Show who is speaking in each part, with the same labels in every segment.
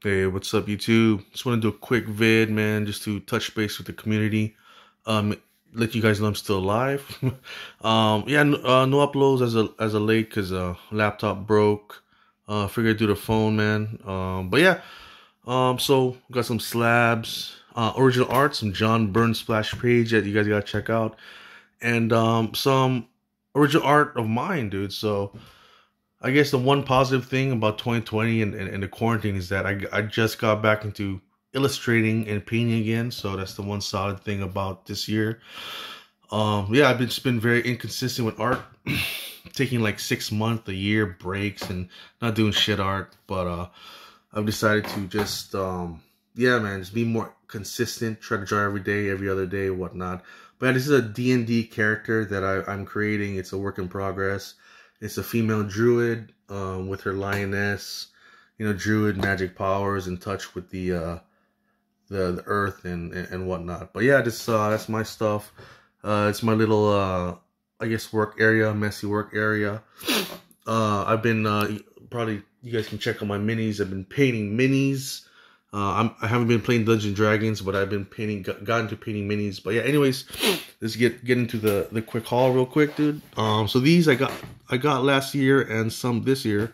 Speaker 1: Hey, what's up, YouTube? Just want to do a quick vid, man, just to touch base with the community. Um, let you guys know I'm still alive. um, yeah, no, uh, no uploads as a as a late because uh laptop broke. Uh, figured I'd do the phone, man. Um, but yeah, um, so got some slabs, uh, original art, some John Byrne splash page that you guys gotta check out, and um, some original art of mine, dude. So I guess the one positive thing about 2020 and, and, and, the quarantine is that I, I just got back into illustrating and painting again. So that's the one solid thing about this year. Um, yeah, I've been, just been very inconsistent with art, taking like six month, a year breaks and not doing shit art. But uh, I've decided to just, um, yeah, man, just be more consistent, try to draw every day, every other day, whatnot. But this is a D&D character that I, I'm creating. It's a work in progress. It's a female druid um, with her lioness, you know, druid magic powers in touch with the uh, the, the earth and, and, and whatnot. But yeah, this uh, that's my stuff. Uh, it's my little uh, I guess work area, messy work area. Uh, I've been uh, probably you guys can check on my minis. I've been painting minis. Uh, I'm, I haven't been playing Dungeon Dragons, but I've been painting, got, got into painting minis. But yeah, anyways, let's get get into the the quick haul real quick, dude. Um, so these I got I got last year and some this year.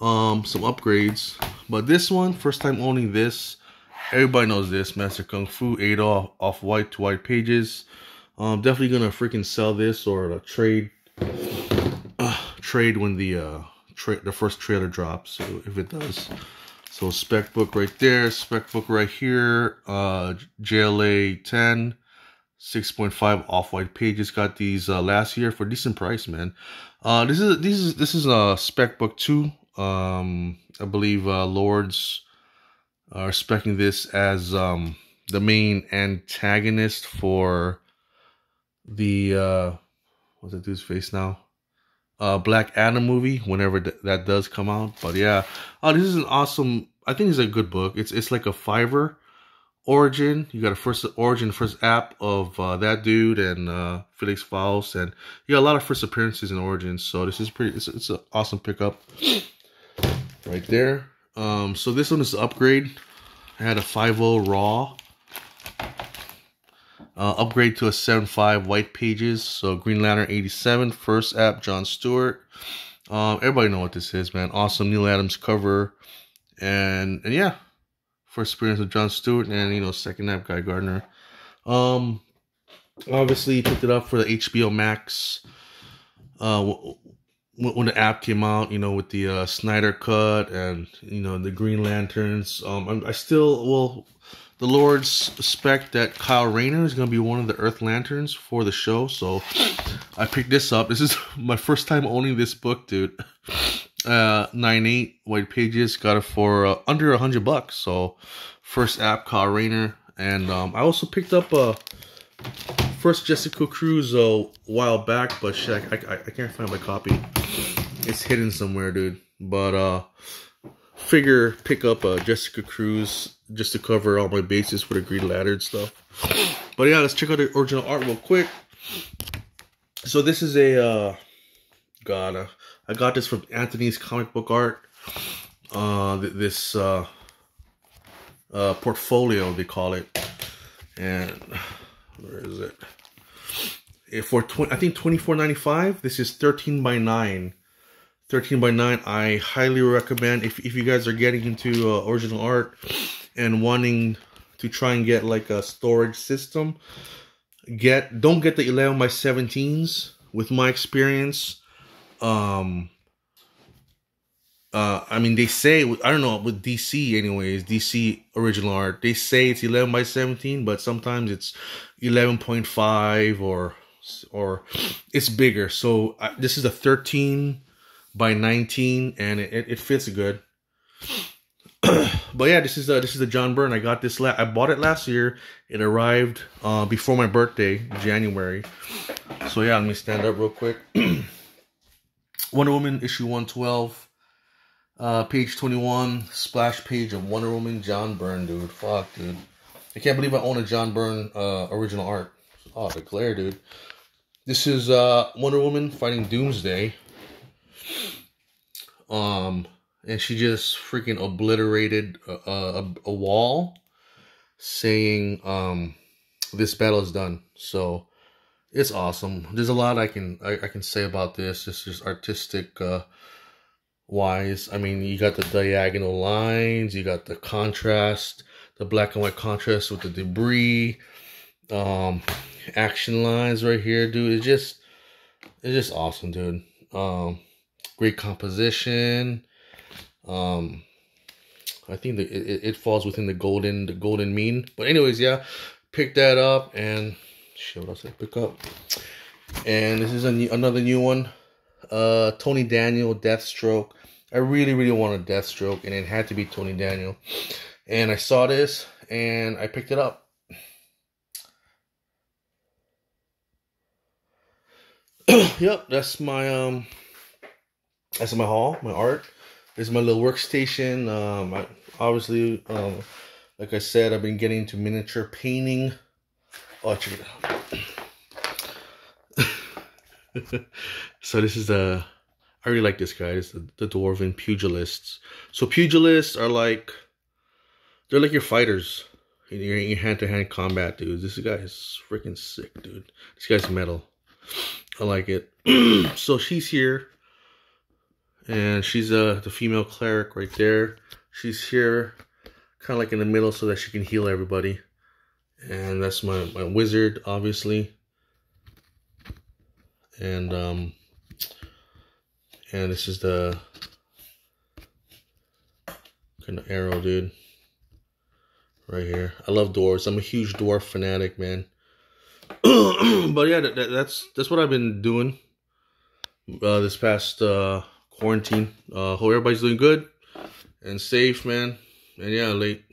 Speaker 1: Um, some upgrades, but this one first time owning this. Everybody knows this Master Kung Fu eight off off white to white pages. Um, definitely gonna freaking sell this or trade uh, trade when the uh tra- the first trailer drops. So if it does. So spec book right there, spec book right here, uh, JLA 10, 6.5 off-white pages. Got these uh, last year for decent price, man. Uh, this is this is this is a spec book too. Um, I believe uh, Lords are specing this as um the main antagonist for the uh, what's that dude's face now? uh, Black Adam movie whenever th- that does come out. But yeah, oh, this is an awesome. I think it's a good book. It's it's like a Fiverr origin. You got a first origin, first app of uh, that dude and uh, Felix Faust, and you got a lot of first appearances in Origins. So this is pretty. It's it's an awesome pickup right there. Um, so this one is upgrade. I had a 5.0 raw uh, upgrade to a 7.5 white pages. So Green Lantern 87, first app, John Stewart. Um, everybody know what this is, man. Awesome Neal Adams cover. And and yeah, first experience with John Stewart and you know, second app Guy Gardner. Um obviously picked it up for the HBO Max. Uh when the app came out, you know, with the uh, Snyder cut and you know the Green Lanterns, um, I, I still well the Lords suspect that Kyle Rayner is going to be one of the Earth Lanterns for the show. So I picked this up. This is my first time owning this book, dude. Uh, nine eight white pages. Got it for uh, under a hundred bucks. So first app, Kyle Rayner, and um, I also picked up a first Jessica Cruz a while back, but shit, I, I, I can't find my copy. It's hidden somewhere, dude. But uh figure pick up a Jessica Cruz just to cover all my bases for the Green Lantern stuff. But yeah, let's check out the original art real quick. So this is a uh God, uh, I got this from Anthony's comic book art. Uh this uh uh portfolio they call it. And where is it? For 20, I think 24.95. This is 13 by 9 13 by 9 i highly recommend if, if you guys are getting into uh, original art and wanting to try and get like a storage system get don't get the 11 by 17s with my experience um uh i mean they say i don't know with dc anyways dc original art they say it's 11 by 17 but sometimes it's 11.5 or or it's bigger. So this is a 13 by 19 and it, it fits good. But yeah this is uh this is the john byrne. I got this la- i bought it last year. It arrived uh before my birthday january. So yeah let me stand up real quick wonder woman issue 112 uh page 21 splash page of wonder woman john byrne dude. Fuck dude. I can't believe i own a john byrne uh original art. Oh the glare dude. This is uh wonder woman fighting doomsday. Um, and she just freaking obliterated a, a, a wall saying um this battle is done. So it's awesome. There's a lot i can i, I can say about this it's just artistic uh wise. I mean you got the diagonal lines you got the contrast the black and white contrast with the debris um action lines right here dude. It's just it's just awesome dude. Um great composition. Um, I think that it, it falls within the golden the golden mean. But anyways, yeah, pick that up and shit. Else I pick up? And this is a new, another new one. Uh, Tony Daniel Deathstroke. I really really wanted Deathstroke, and it had to be Tony Daniel. And I saw this and I picked it up. yep, that's my um that's my haul, my art. This is my little workstation. Um, I, obviously, um, like I said, I've been getting into miniature painting. Check it so this is the, I really like this guy. It's the, the Dwarven Pugilists. So pugilists are like, they're like your fighters in your, your hand-to-hand combat, dude. This guy is freaking sick, dude. This guy's metal. I like it. so she's here and she's uh, the female cleric right there. She's here kind of like in the middle so that she can heal everybody. And that's my, my wizard, obviously. And, um, and this is the kind of arrow, dude. Right here. I love dwarves. I'm a huge dwarf fanatic, man. but yeah, that, that's that's what I've been doing uh, this past uh, quarantine. Uh, hope everybody's doing good and safe, man. And yeah, late